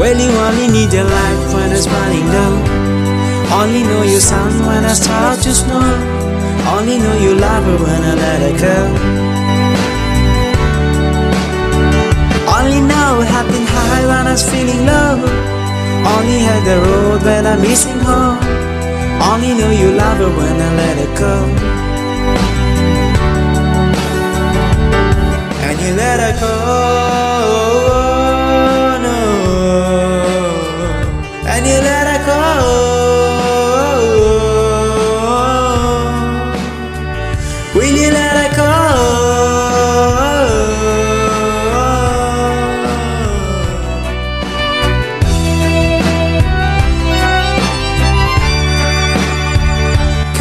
Well, you only need your light when it's burning low. Only know your sun when I start to snow. Only know you love her when I let her go. Only know having high when I was feeling low. Only had the road when I'm missing home. Only know you love her when I let her go. And you let her go.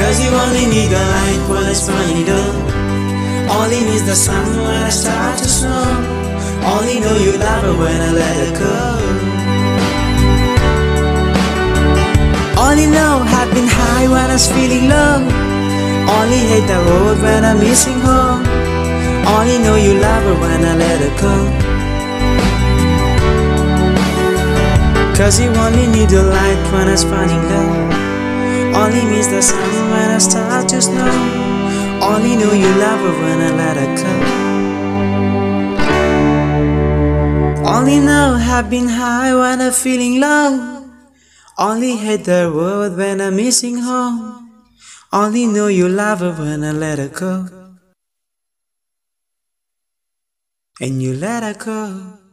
Cause you only need the light when it's burning low. Only needs the sun when I start to snow. Only know you love her when I let her go. Only know I've been high when I was feeling low. Only hate the road when I'm missing home. Only know you love her when I let her go. Cause you only need the light when it's burning low. Only miss the sun when I start to snow. Only know you love her when I let her go. Only know I've been high when I'm feeling low. Only hate the world when I'm missing home. Only know you love her when I let her go. And you let her go.